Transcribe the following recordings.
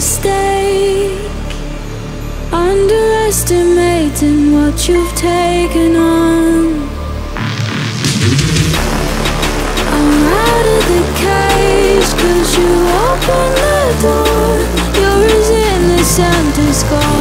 mistake. Underestimating what you've taken on. I'm out of the cage Cause you opened the door. You're as innocent as gone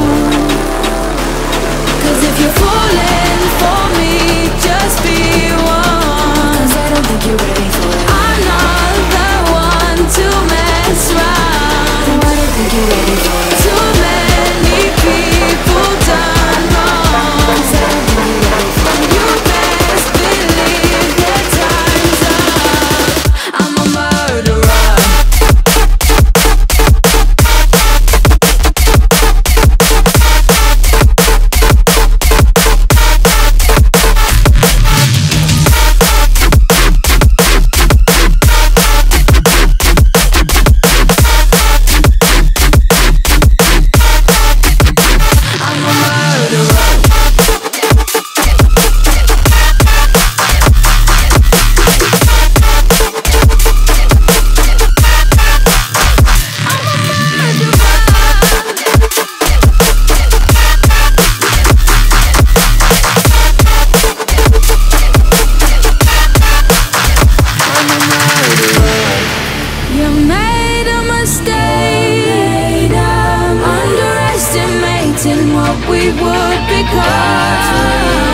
what we would become.